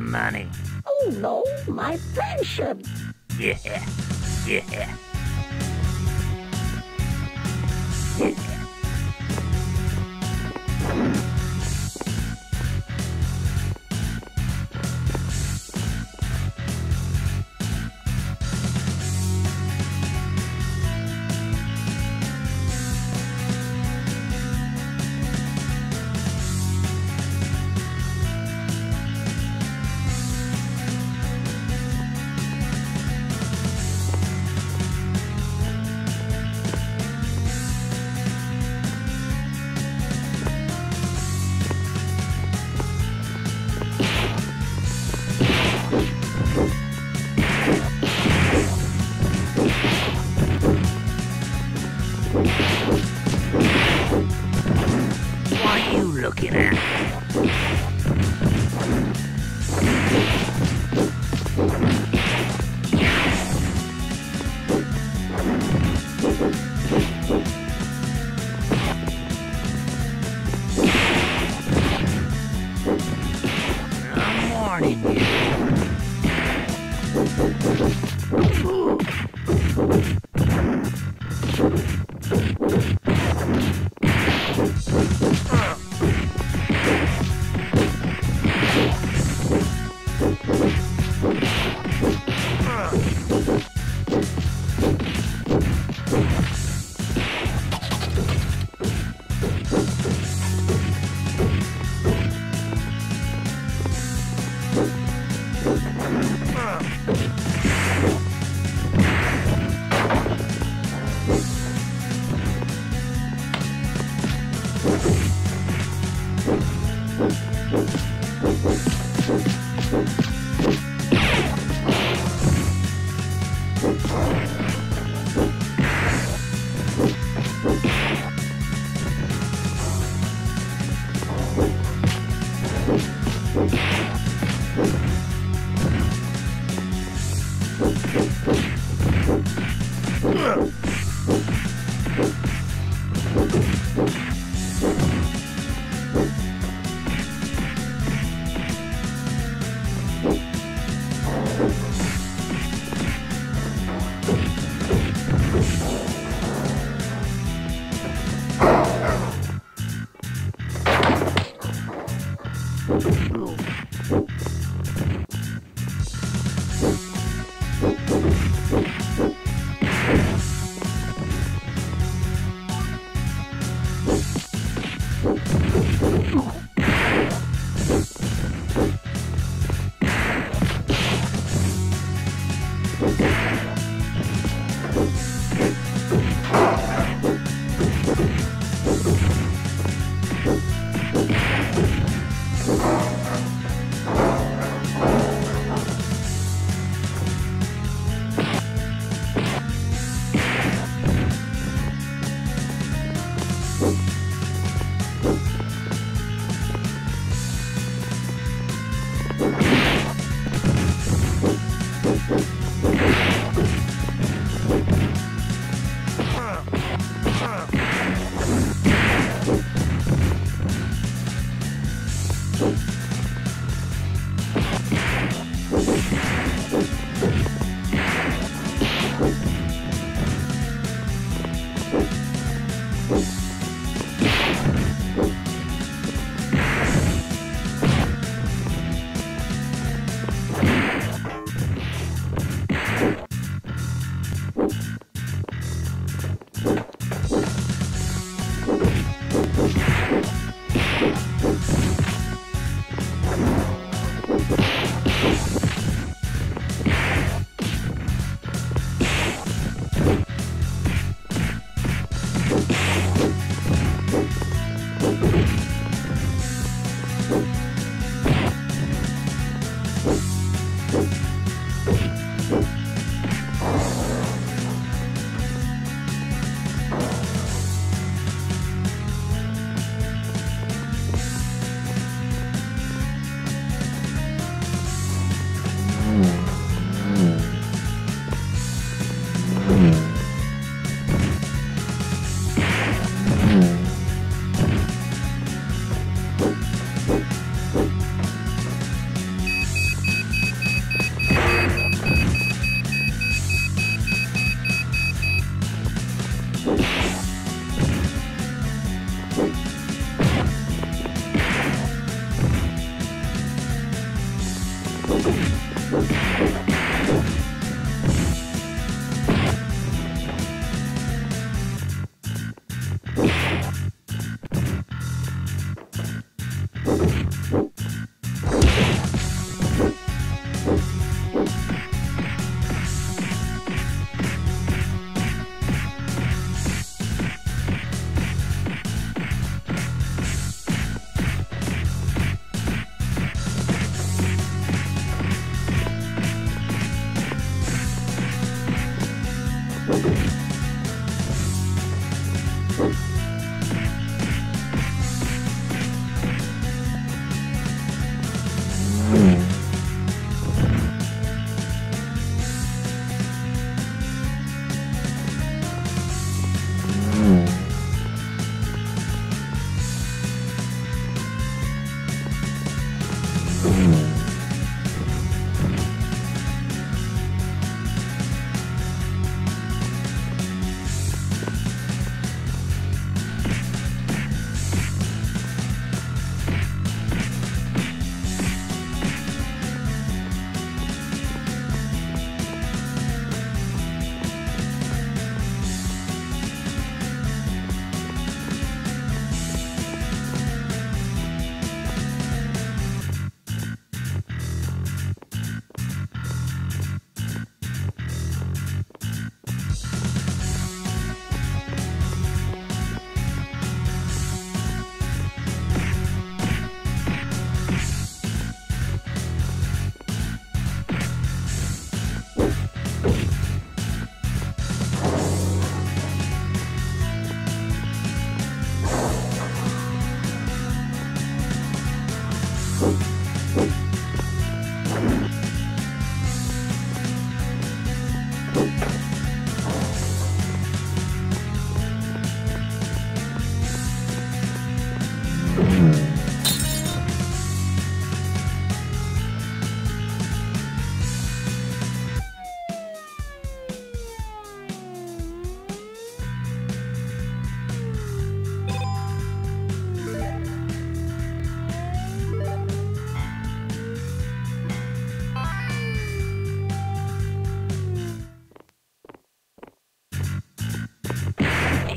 Money. Oh no, my friendship. Yeah, yeah.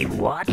Hey,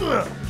what?